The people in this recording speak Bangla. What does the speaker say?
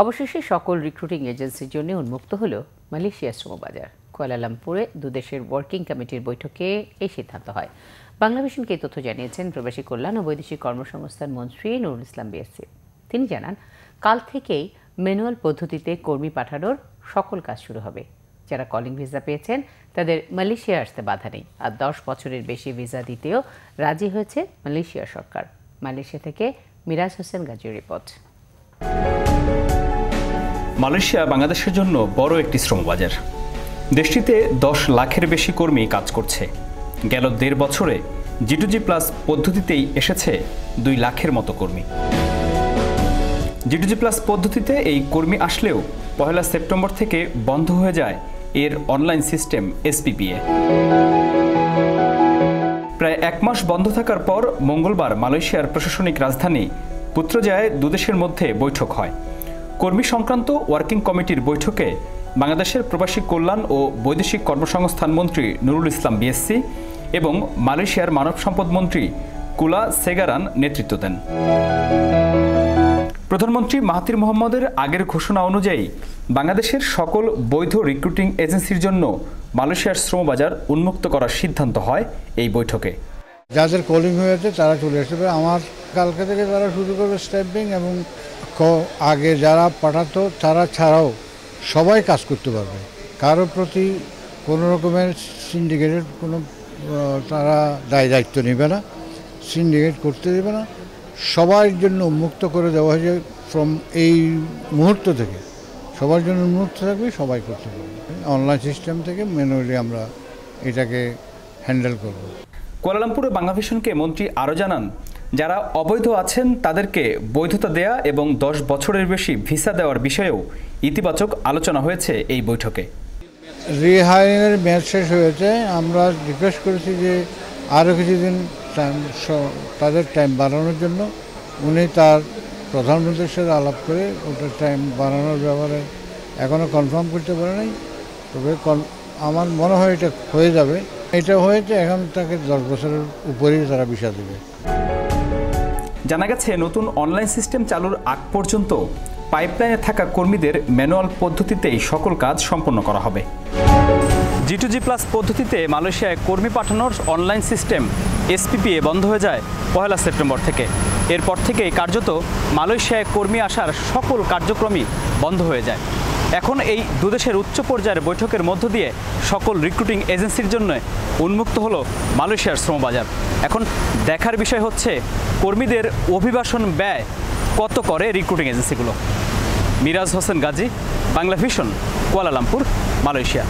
অবশেষে সকল রিক্রুটিং এজেন্সির জন্য উন্মুক্ত হল মালয়েশিয়া শ্রমবাজার। কুয়ালালামপুরে দুদেশের ওয়ার্কিং কমিটির বৈঠকে এই সিদ্ধান্ত হয়। বাংলাদেশকে তথ্য জানিয়েছেন প্রবাসী কল্যাণ ও বৈদেশিক কর্মসংস্থান মন্ত্রী নুরুল ইসলাম বিএসসি। তিনি জানান, কাল থেকেই ম্যানুয়াল পদ্ধতিতে কর্মী পাঠানোর সকল কাজ শুরু হবে। যারা কলিং ভিসা পেয়েছেন, তাদের মালয়েশিয়া আসতে বাধা নেই। আর দশ বছরের বেশি ভিসা দিতেও রাজি হয়েছে মালয়েশিয়া সরকার। মালয়েশিয়া থেকে মিরাজ হোসেন গাজীর রিপোর্ট। মালয়েশিয়া বাংলাদেশের জন্য বড় একটি শ্রমবাজার। দেশটিতে দশ লাখের বেশি কর্মী কাজ করছে। গেল দেড় বছরে জিটুজি প্লাস পদ্ধতিতেই এসেছে দুই লাখের মতো কর্মী। জিটুজি প্লাস পদ্ধতিতে এই কর্মী আসলেও পহেলা সেপ্টেম্বর থেকে বন্ধ হয়ে যায় এর অনলাইন সিস্টেম এসপিপিএ প্রায় এক মাস বন্ধ থাকার পর মঙ্গলবার মালয়েশিয়ার প্রশাসনিক রাজধানী পুত্রজায় দুদেশের মধ্যে বৈঠক হয়। কর্মী সংক্রান্ত ওয়ার্কিং কমিটির বৈঠকে বাংলাদেশের প্রবাসী কল্যাণ ও বৈদেশিক কর্মসংস্থান মন্ত্রী নুরুল ইসলাম বিএসসি এবং মালয়েশিয়ার মানব সম্পদ মন্ত্রী কুলা সেগারান নেতৃত্ব দেন। প্রধানমন্ত্রী মাহাতির মোহাম্মদের আগের ঘোষণা অনুযায়ী বাংলাদেশের সকল বৈধ রিক্রুটিং এজেন্সির জন্য মালয়েশিয়ার শ্রমবাজার উন্মুক্ত করার সিদ্ধান্ত হয় এই বৈঠকে। যাদের কলিং হয়েছে তারা চলে আসবে আমার কালকে থেকে তারা শুরু করবে স্ট্যাম্পিং এবং আগে যারা পাঠাতো তারা ছাড়াও সবাই কাজ করতে পারবে। কারও প্রতি কোনো রকমের সিন্ডিকেটের কোনো তারা দায় দায়িত্ব নেবে না সিন্ডিকেট করতে দেবে না। সবার জন্য উন্মুক্ত করে দেওয়া হয়েছে ফ্রম এই মুহূর্ত থেকে। সবার জন্য উন্মুক্ত থাকবে, সবাই করতে পারবে। অনলাইন সিস্টেম থেকে ম্যানুয়ালি আমরা এটাকে হ্যান্ডেল করব। কুয়ালালামপুরে বাংলাভিশনকে মন্ত্রী আরও জানান, যারা অবৈধ আছেন তাদেরকে বৈধতা দেয়া এবং দশ বছরের বেশি ভিসা দেওয়ার বিষয়েও ইতিবাচক আলোচনা হয়েছে এই বৈঠকে। রিহায়ারিংয়ের মেয়াদ শেষ হয়েছে। আমরা রিকোয়েস্ট করেছি যে আরও কিছুদিন টাইম তাদের টাইম বাড়ানোর জন্য। উনি তার প্রধানমন্ত্রীর সাথে আলাপ করে ওটার টাইম বাড়ানোর ব্যাপারে এখনও কনফার্ম করতে পারে নাই তবে আমার মনে হয় এটা হয়ে যাবে। এটা হয়েছে এখন তাকে দশ বছরের উপরেই তারা বিষা দেবে। জানা গেছে, নতুন অনলাইন সিস্টেম চালুর আগ পর্যন্ত পাইপলাইনে থাকা কর্মীদের ম্যানুয়াল পদ্ধতিতেই সকল কাজ সম্পন্ন করা হবে। জি টু জি প্লাস পদ্ধতিতে মালয়েশিয়ায় কর্মী পাঠানোর অনলাইন সিস্টেম এসপিপিএ বন্ধ হয়ে যায় পহেলা সেপ্টেম্বর থেকে। এরপর থেকেই কার্যত মালয়েশিয়ায় কর্মী আসার সকল কার্যক্রমই বন্ধ হয়ে যায়। এখন এই দুদেশের উচ্চ পর্যায়ের বৈঠকের মধ্য দিয়ে সকল রিক্রুটিং এজেন্সির জন্য উন্মুক্ত হলো মালয়েশিয়ার শ্রমবাজার। এখন দেখার বিষয় হচ্ছে, কর্মীদের অভিবাসন ব্যয় কত করে recruiting এজেন্সিগুলো? Miraj Hossain Gazi, Bangla vision, Kuala Lumpur, Malaysia.